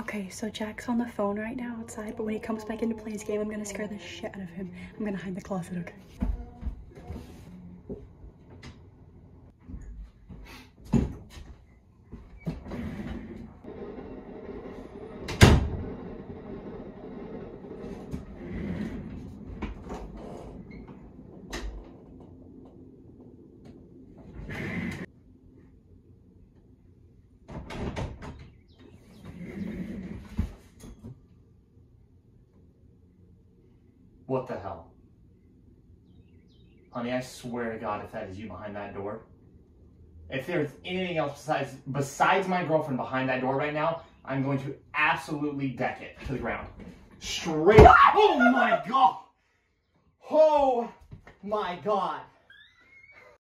Okay, so Jack's on the phone right now outside, but when he comes back in to play his game, I'm gonna scare the shit out of him. I'm gonna hide the closet, okay? What the hell? Honey, I swear to God, if that is you behind that door, if there's anything else besides besides my girlfriend behind that door right now, I'm going to absolutely deck it to the ground. Straight. Oh my God! Oh my God!